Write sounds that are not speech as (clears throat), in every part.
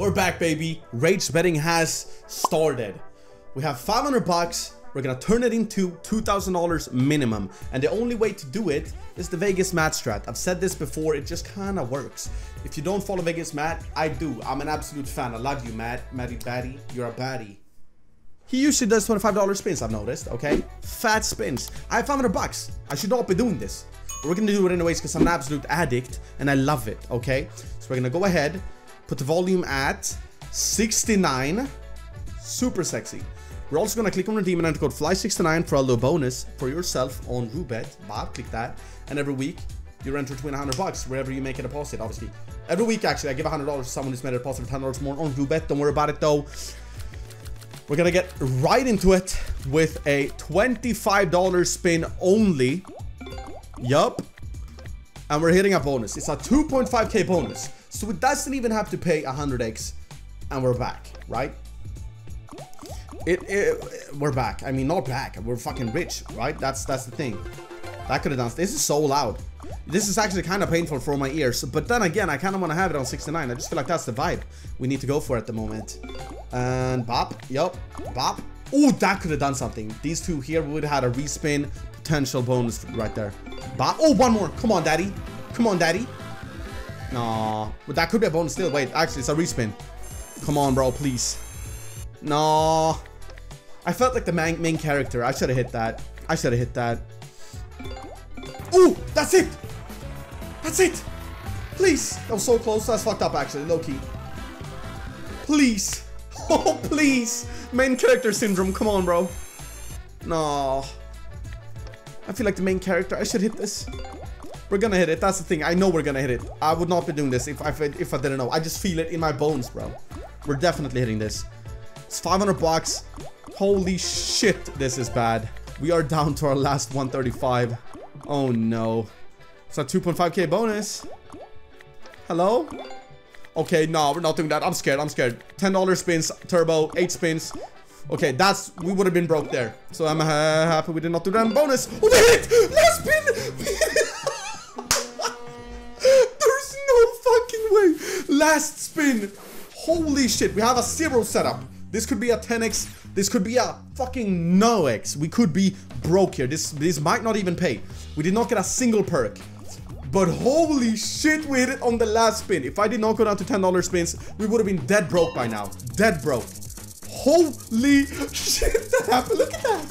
We're back, baby. Rage betting has started. We have 500 bucks. We're gonna turn it into $2,000 minimum. And the only way to do it is the Vegas Matt strat. I've said this before, it just kinda works. If you don't follow Vegas Matt, I do. I'm an absolute fan. I love you, Matt. Matty Batty. You're a baddie. He usually does $25 spins, I've noticed, okay? Fat spins. I have 500 bucks. I should not be doing this. But we're gonna do it anyways because I'm an absolute addict and I love it, okay? So we're gonna go ahead, Put the volume at 69. Super sexy. We're also gonna click on redeem and enter code FLY69 for a low bonus for yourself on Roobet. Bob, click that. And every week, you're entered to win 100 bucks wherever you make a deposit, obviously. Every week, actually, I give $100 to someone who's made a deposit of $10 more on Roobet. Don't worry about it, though. We're gonna get right into it with a $25 spin only. Yup. And we're hitting a bonus. It's a 2.5k bonus. So it doesn't even have to pay 100x and we're back, right? It, it, we're back. I mean, not back. We're fucking rich, right? That's that's the thing. That could have done. This is so loud. This is actually kind of painful for my ears. But then again, I kind of want to have it on 69. I just feel like that's the vibe we need to go for at the moment. And bop. Yup. Bop. Oh, that could have done something. These two here would have had a respin potential bonus right there. Bop. Oh, one more. Come on, daddy. Come on, daddy. No. But that could be a bonus still. Wait, actually, it's a respin. Come on, bro, please. No. I felt like the main, main character. I should have hit that. I should have hit that. Ooh, that's it. That's it. Please. That was so close. That's fucked up, actually. Low key. Please. (laughs) Oh, please. Main character syndrome. Come on, bro. No. I feel like the main character. I should hit this. We're gonna hit it. That's the thing. I know we're gonna hit it. I would not be doing this if I, if I didn't know. I just feel it in my bones, bro. We're definitely hitting this. It's 500 bucks. Holy shit, this is bad. We are down to our last 135. Oh no. It's a 2.5k bonus. Hello? Okay, no, we're not doing that. I'm scared. I'm scared. $10 spins, turbo, 8 spins. Okay, that's... We would have been broke there. So I'm uh, happy we did not do that bonus. Oh, we hit! Last spin! Last spin. Holy shit, we have a zero setup. This could be a 10x. This could be a fucking no x. We could be broke here. This, this might not even pay. We did not get a single perk. But holy shit, we hit it on the last spin. If I did not go down to $10 spins, we would have been dead broke by now. Dead broke. Holy (laughs) shit, that happened. Look at that.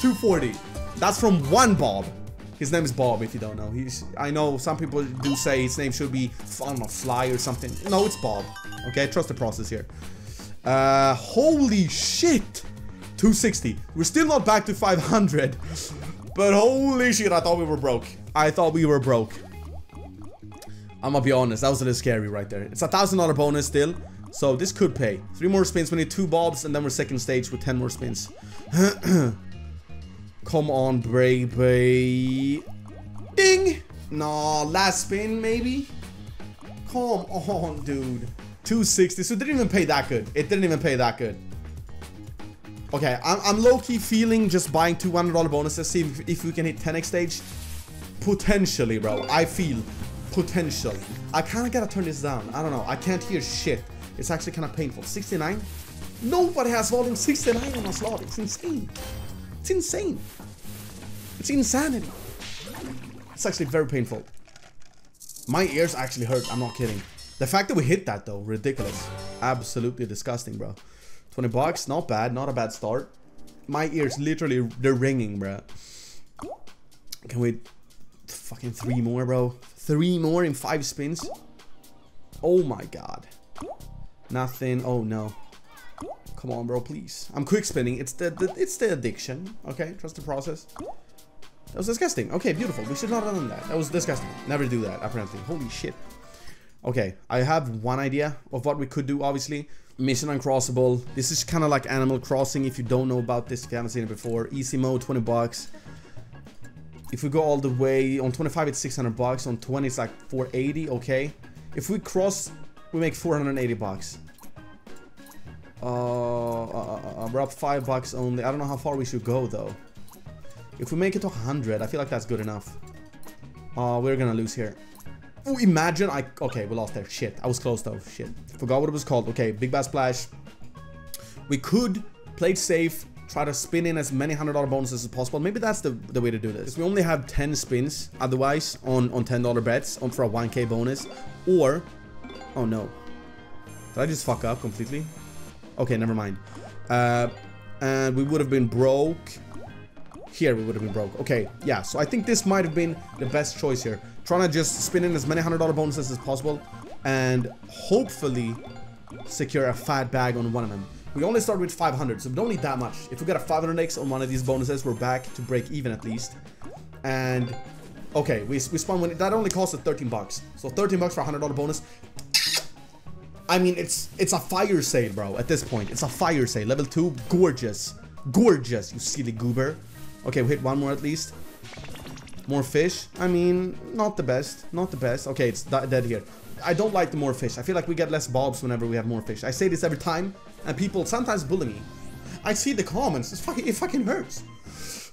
240. That's from one Bob. His name is Bob, if you don't know. He's I know some people do say his name should be I don't Fly or something. No, it's Bob. Okay, trust the process here. Uh, holy shit! 260. We're still not back to 500. But holy shit, I thought we were broke. I thought we were broke. I'm gonna be honest, that was a little scary right there. It's a thousand dollar bonus still. So this could pay. Three more spins, we need two bobs, and then we're second stage with 10 more spins. (clears throat) Come on, baby. Ding! Nah, last spin, maybe? Come on, dude. 260, so it didn't even pay that good. It didn't even pay that good. Okay, I'm, I'm low-key feeling just buying $200 bonuses, see if, if we can hit 10x stage. Potentially, bro. I feel potential. I kind of gotta turn this down. I don't know. I can't hear shit. It's actually kind of painful. 69? Nobody has volume 69 on a slot. It's insane. It's insane. It's insanity. It's actually very painful. My ears actually hurt. I'm not kidding. The fact that we hit that though, ridiculous. Absolutely disgusting, bro. 20 bucks, not bad. Not a bad start. My ears literally, they're ringing, bro. Can we... Fucking three more, bro. Three more in five spins. Oh my god. Nothing. Oh no. Come on, bro, please. I'm quick spinning. It's the, the it's the addiction. Okay, trust the process. That was disgusting. Okay, beautiful. We should not have done that. That was disgusting. Never do that, apparently. Holy shit. Okay, I have one idea of what we could do, obviously. Mission Uncrossable. This is kind of like Animal Crossing if you don't know about this, if you haven't seen it before. Easy mode, 20 bucks. If we go all the way, on 25 it's 600 bucks, on 20 it's like 480, okay. If we cross, we make 480 bucks. Uh, uh, uh, uh, we're up 5 bucks only. I don't know how far we should go though. If we make it to 100, I feel like that's good enough. Uh, we're gonna lose here. Ooh, imagine I... Okay, we lost there. Shit. I was close though. Shit. Forgot what it was called. Okay, Big Bass Splash. We could play safe, try to spin in as many $100 bonuses as possible. Maybe that's the, the way to do this. We only have 10 spins otherwise on, on $10 bets on for a 1k bonus. Or... Oh no. Did I just fuck up completely? Okay, never mind. Uh, and we would have been broke. Here we would have been broke. Okay, yeah, so I think this might have been the best choice here. Trying to just spin in as many $100 bonuses as possible and hopefully secure a fat bag on one of them. We only start with 500, so we don't need that much. If we get a 500x on one of these bonuses, we're back to break even at least. And, okay, we, we spawn when that only costs us 13 bucks. So 13 bucks for a $100 bonus. I mean, it's it's a fire sale, bro, at this point. It's a fire sale. Level 2, gorgeous. Gorgeous, you silly goober. Okay, we hit one more at least. More fish. I mean, not the best. Not the best. Okay, it's dead here. I don't like the more fish. I feel like we get less bobs whenever we have more fish. I say this every time, and people sometimes bully me. I see the comments. It's fucking, it fucking hurts.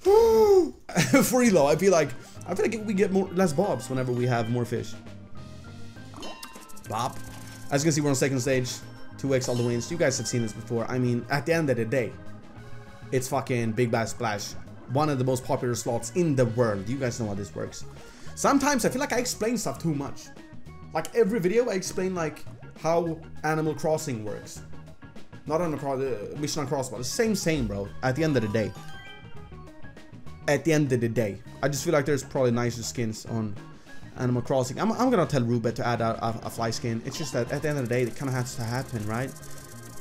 (sighs) For Elo, I feel like I feel like we get more less bobs whenever we have more fish. Bop. As you can see, we're on second stage. 2x all the wins. You guys have seen this before. I mean, at the end of the day, it's fucking Big Bass Splash one of the most popular slots in the world. You guys know how this works. Sometimes I feel like I explain stuff too much. Like every video I explain like how Animal Crossing works. Not on the uh, Mission Uncrossable. The same, same, bro. At the end of the day. At the end of the day. I just feel like there's probably nicer skins on Animal Crossing. I'm, I'm gonna tell Roobet to add a, a, a fly skin. It's just that at the end of the day, it kind of has to happen, right?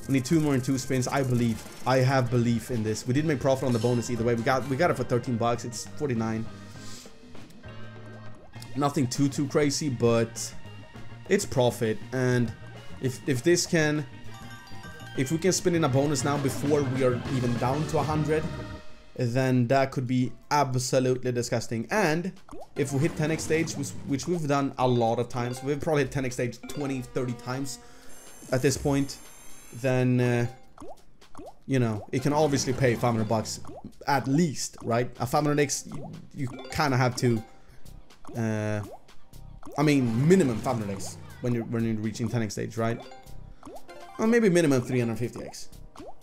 We need two more in two spins. I believe. I have belief in this. We didn't make profit on the bonus either way. We got we got it for 13 bucks. It's 49. Nothing too too crazy, but it's profit. And if if this can, if we can spin in a bonus now before we are even down to 100, then that could be absolutely disgusting. And if we hit 10x stage, which, we've done a lot of times, we've probably hit 10x stage 20, 30 times at this point then uh, you know it can obviously pay 500 bucks at least, right? A 500x, you, you kind of have to. Uh, I mean, minimum 500x when you're when you're reaching 10x stage, right? Or maybe minimum 350x,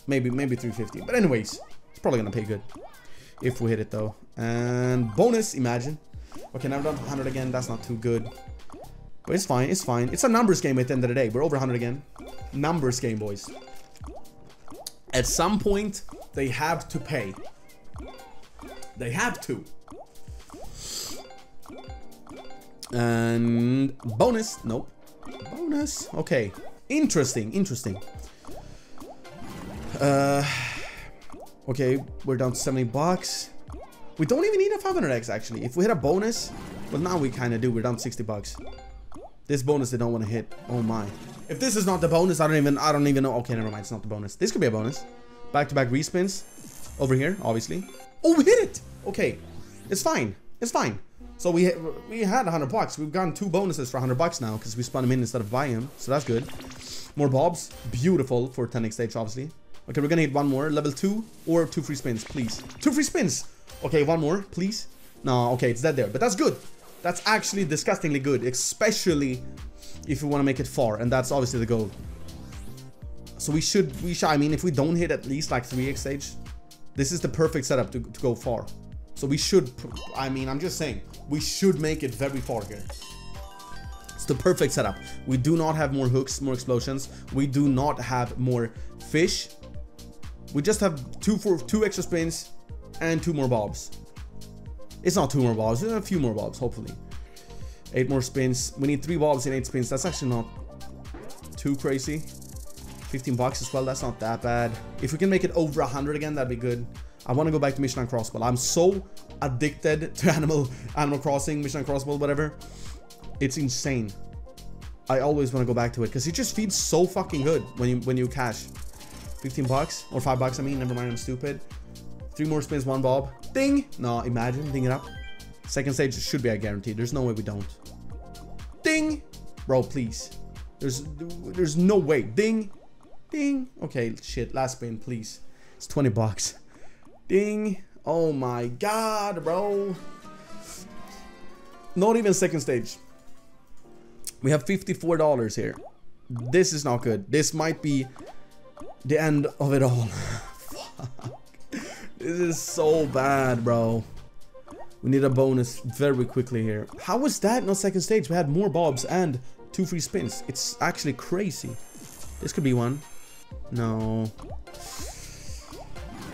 maybe maybe 350. But anyways, it's probably gonna pay good if we hit it though. And bonus, imagine. Okay, now we're down to 100 again. That's not too good. But it's fine, it's fine. It's a numbers game at the end of the day. We're over 100 again. Numbers game, boys. At some point, they have to pay. They have to. And bonus. Nope. Bonus. Okay. Interesting, interesting. Uh, okay, we're down to 70 bucks. We don't even need a 500x, actually. If we hit a bonus, well, now we kind of do. We're down 60 bucks. This bonus they don't want to hit. Oh my. If this is not the bonus, I don't even I don't even know. Okay, never mind. It's not the bonus. This could be a bonus. Back-to-back -back respins. Over here, obviously. Oh, we hit it! Okay. It's fine. It's fine. So we we had 100 bucks. We've gotten two bonuses for 100 bucks now because we spun them in instead of buying them. So that's good. More bobs. Beautiful for 10x stage, obviously. Okay, we're gonna hit one more. Level 2 or two free spins, please. Two free spins! Okay, one more, please. No, okay, it's dead there. But that's good. That's actually disgustingly good, especially if you want to make it far, and that's obviously the goal. So we should, we should, I mean, if we don't hit at least like 3x stage, this is the perfect setup to, to go far. So we should, I mean, I'm just saying, we should make it very far here. It's the perfect setup. We do not have more hooks, more explosions. We do not have more fish. We just have two for two extra spins and two more bobs. It's not two more bobs, a few more bobs, hopefully. Eight more spins. We need three bobs in eight spins. That's actually not too crazy. 15 bucks as well, that's not that bad. If we can make it over 100 again, that'd be good. I want to go back to Mission Uncrossable. I'm so addicted (laughs) to Animal Animal Crossing, Mission Uncrossable, whatever. It's insane. I always want to go back to it because it just feeds so fucking good when you when you cash. 15 bucks or 5 bucks, I mean, never mind, I'm stupid. Three more spins, one bob. Ding! No, imagine, ding it up. Second stage should be a guarantee. There's no way we don't. Ding! Bro, please. There's there's no way. Ding! Ding! Okay, shit. Last spin, please. It's 20 bucks. Ding! Oh my god, bro. Not even second stage. We have $54 here. This is not good. This might be the end of it all. (laughs) this is so bad, bro. We need a bonus very quickly here. How was that not second stage? We had more bobs and two free spins. It's actually crazy. This could be one. No.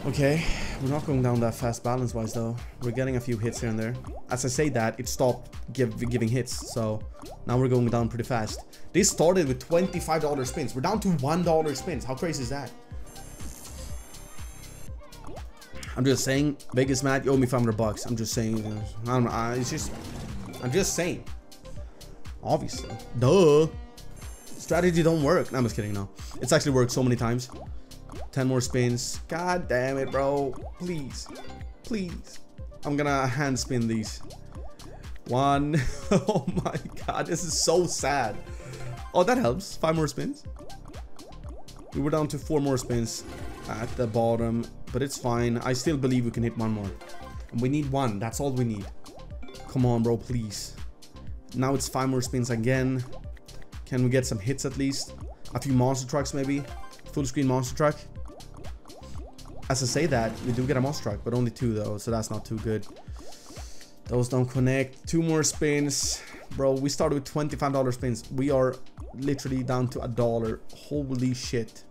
Okay, we're not going down that fast balance-wise though. We're getting a few hits here and there. As I say that, it stopped give, giving hits, so now we're going down pretty fast. This started with $25 spins. We're down to $1 spins. How crazy is that? I'm just saying, Vegas Matt, you owe me 500 bucks. I'm just saying, uh, I don't know, it's just, I'm just saying. Obviously. Duh. Strategy don't work. No, I'm just kidding, no. It's actually worked so many times. 10 more spins. God damn it, bro. Please. Please. I'm gonna hand spin these. One. (laughs) oh my god, this is so sad. Oh, that helps. Five more spins. We were down to four more spins at the bottom, but it's fine. I still believe we can hit one more. And we need one. That's all we need. Come on, bro, please. Now it's five more spins again. Can we get some hits at least? A few monster trucks, maybe? Full screen monster truck? As I say that, we do get a monster truck, but only two though, so that's not too good. Those don't connect. Two more spins. Bro, we started with $25 spins. We are literally down to a dollar. Holy shit.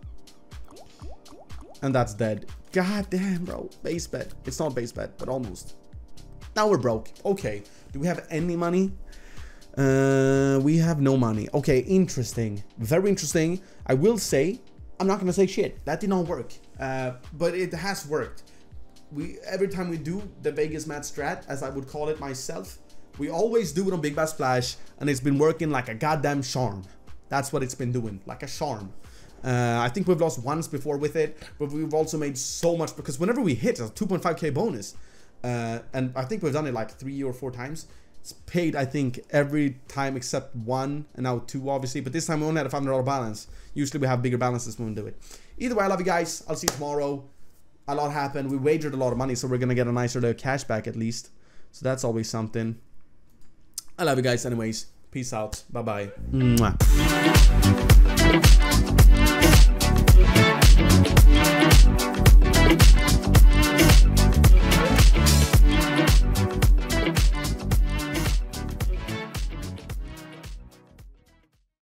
And that's dead. God damn, bro. Base bet. It's not base bet, but almost. Now we're broke. Okay. Do we have any money? Uh, we have no money. Okay, interesting. Very interesting. I will say, I'm not gonna say shit. That did not work. Uh, but it has worked. We every time we do the Vegas Matt strat, as I would call it myself, we always do it on Big Bass Splash, and it's been working like a goddamn charm. That's what it's been doing, like a charm. Uh, I think we've lost once before with it, but we've also made so much because whenever we hit a 2.5k bonus, uh, and I think we've done it like three or four times. It's paid, I think, every time except one, and now two, obviously. But this time we only had a $500 balance. Usually we have bigger balances when we do it. Either way, I love you guys. I'll see you tomorrow. A lot happened. We wagered a lot of money, so we're going to get a nicer little cash back at least. So that's always something. I love you guys anyways. Peace out. Bye-bye.